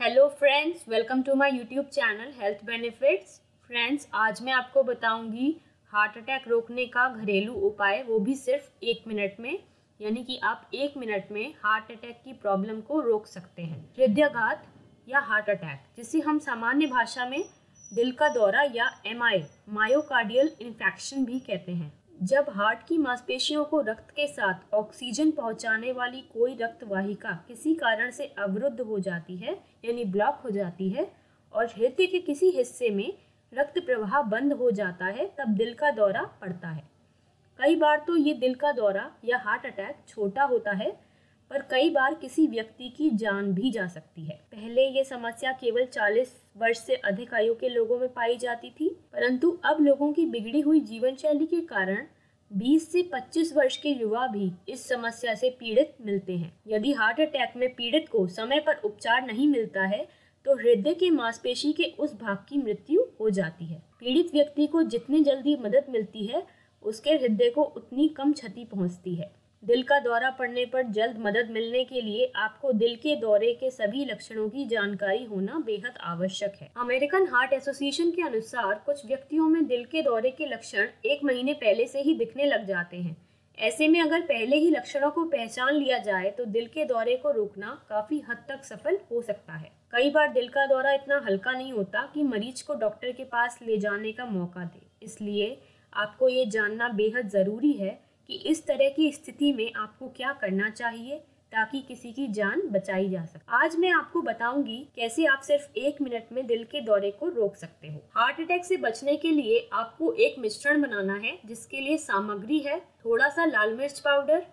Hello friends, welcome to my YouTube channel health benefits. Friends, आज मैं आपको बताऊँगी हार्ट अटैक रोकने का घरेलू उपाय, वो भी सिर्फ़ एक मिनट में। यानी कि आप एक मिनट में हार्ट अटैक की प्रॉब्लम को रोक सकते हैं। हृदयाघात या हार्ट अटैक जिसे हम सामान्य भाषा में दिल का दौरा या एम आई मायोकार्डियल इन्फेक्शन भी कहते हैं। जब हार्ट की मांसपेशियों को रक्त के साथ ऑक्सीजन पहुँचाने वाली कोई रक्त वाहिका किसी कारण से अवरुद्ध हो जाती है, यानी ब्लॉक हो जाती है, और हृदय के किसी हिस्से में रक्त प्रवाह बंद हो जाता है, तब दिल का दौरा पड़ता है। कई बार तो ये दिल का दौरा या हार्ट अटैक छोटा होता है, पर कई बार किसी व्यक्ति की जान भी जा सकती है। पहले ये समस्या केवल 40 वर्ष से अधिक आयु के लोगों में पाई जाती थी, परंतु अब लोगों की बिगड़ी हुई जीवन शैली के कारण 20 से 25 वर्ष के युवा भी इस समस्या से पीड़ित मिलते हैं। यदि हार्ट अटैक में पीड़ित को समय पर उपचार नहीं मिलता है तो हृदय के मांसपेशी के उस भाग की मृत्यु हो जाती है। पीड़ित व्यक्ति को जितनी जल्दी मदद मिलती है उसके हृदय को उतनी कम क्षति पहुँचती है। दिल का दौरा पड़ने पर जल्द मदद मिलने के लिए आपको दिल के दौरे के सभी लक्षणों की जानकारी होना बेहद आवश्यक है। अमेरिकन हार्ट एसोसिएशन के अनुसार कुछ व्यक्तियों में दिल के दौरे के लक्षण एक महीने पहले से ही दिखने लग जाते हैं। ऐसे में अगर पहले ही लक्षणों को पहचान लिया जाए तो दिल के दौरे को रोकना काफ़ी हद तक सफल हो सकता है। कई बार दिल का दौरा इतना हल्का नहीं होता कि मरीज़ को डॉक्टर के पास ले जाने का मौका दे, इसलिए आपको ये जानना बेहद ज़रूरी है कि इस तरह की स्थिति में आपको क्या करना चाहिए ताकि किसी की जान बचाई जा सके। आज मैं आपको बताऊँगी कैसे आप सिर्फ़ एक मिनट में दिल के दौरे को रोक सकते हो। हार्ट अटैक से बचने के लिए आपको एक मिश्रण बनाना है, जिसके लिए सामग्री है थोड़ा सा लाल मिर्च पाउडर,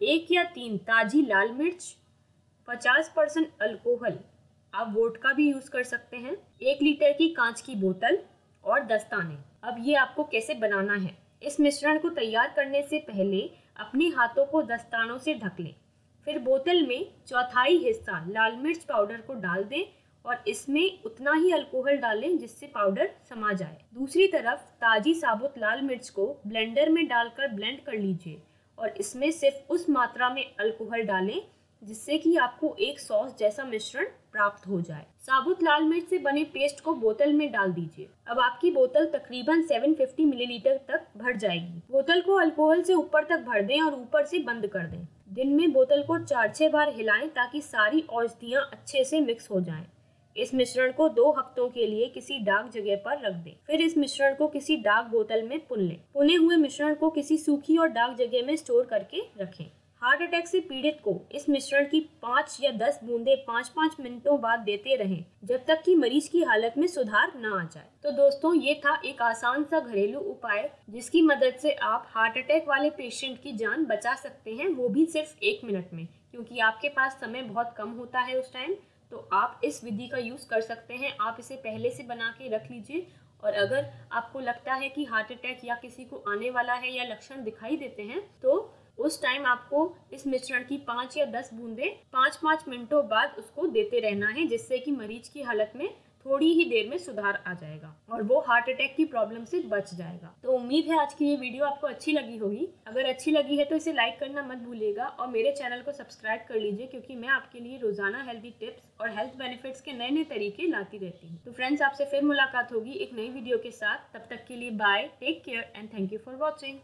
एक या तीन ताजी लाल मिर्च, पचास परसेंट अल्कोहल। आप वोट का भी यूज़ कर सकते हैं, एक लीटर की कांच की बोतल और दस्ताने। अब ये आपको कैसे बनाना है? इस मिश्रण को तैयार करने से पहले अपने हाथों को दस्तानों से ढक लें। फिर बोतल में चौथाई हिस्सा लाल मिर्च पाउडर को डाल दें और इसमें उतना ही अल्कोहल डालें जिससे पाउडर समा जाए। दूसरी तरफ़ ताजी साबुत लाल मिर्च को ब्लेंडर में डालकर ब्लेंड कर लीजिए और इसमें सिर्फ़ उस मात्रा में अल्कोहल डालें जिससे कि आपको एक सॉस जैसा मिश्रण प्राप्त हो जाए। साबुत लाल मिर्च से बने पेस्ट को बोतल में डाल दीजिए। अब आपकी बोतल तकरीबन 750 मिलीलीटर तक भर जाएगी। बोतल को अल्कोहल से ऊपर तक भर दें और ऊपर से बंद कर दें। दिन में बोतल को चार छह बार हिलाएँ ताकि सारी औषधियाँ अच्छे से मिक्स हो जाएँ। इस मिश्रण को दो हफ्तों के लिए किसी डार्क जगह पर रख दें। फिर इस मिश्रण को किसी डार्क बोतल में पुन लें। पुने हुए मिश्रण को किसी सूखी और डार्क जगह में स्टोर करके रखें। हार्ट अटैक से पीड़ित को इस मिश्रण की पाँच या दस बूंदे पाँच पाँच मिनटों बाद देते रहें, जब तक कि मरीज़ की हालत में सुधार न आ जाए। तो दोस्तों, ये था एक आसान सा घरेलू उपाय, जिसकी मदद से आप हार्ट अटैक वाले पेशेंट की जान बचा सकते हैं, वो भी सिर्फ़ एक मिनट में, क्योंकि आपके पास समय बहुत कम होता है उस टाइम। तो आप इस विधि का यूज़ कर सकते हैं, आप इसे पहले से बना के रख लीजिए, और अगर आपको लगता है कि हार्ट अटैक या किसी को आने वाला है या लक्षण दिखाई देते हैं तो उस टाइम आपको इस मिश्रण की पाँच या दस बूंदे पाँच पाँच मिनटों बाद उसको देते रहना है, जिससे कि मरीज़ की हालत में थोड़ी ही देर में सुधार आ जाएगा और वो हार्ट अटैक की प्रॉब्लम से बच जाएगा। तो उम्मीद है आज की ये वीडियो आपको अच्छी लगी होगी। अगर अच्छी लगी है तो इसे लाइक करना मत भूलिएगा और मेरे चैनल को सब्सक्राइब कर लीजिए, क्योंकि मैं आपके लिए रोज़ाना हेल्दी टिप्स और हेल्थ बेनिफिट्स के नए नए तरीके लाती रहती हूँ। तो फ्रेंड्स आपसे फिर मुलाकात होगी एक नई वीडियो के साथ। तब तक के लिए bye take care and thank you for watching